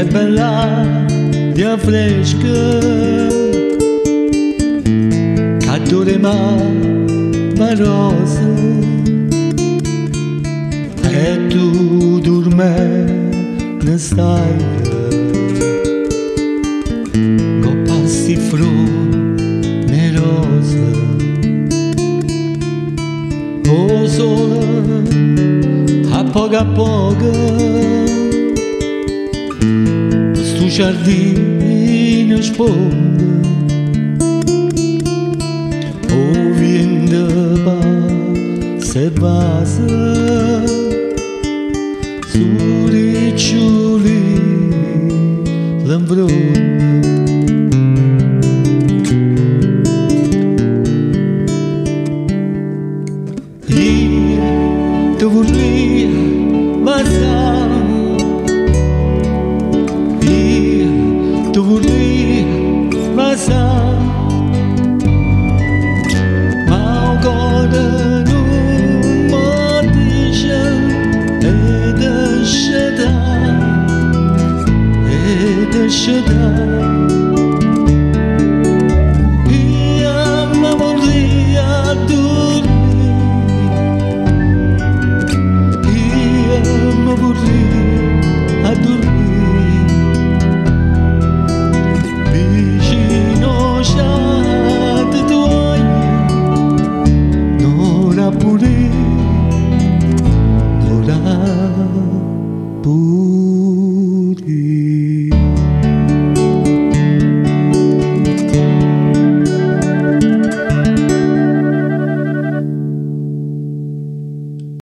che bella di fresca calore ma rosa e tu dorme ne stai go passi fru ne rosa o sole a poco a giardini sponde O vindeba se bază Suriciului lămbrunde Ii, tu vului, mă voulez pas ça Malgré nous, mon déjà Et de chedin Et de chedin Thank you. 不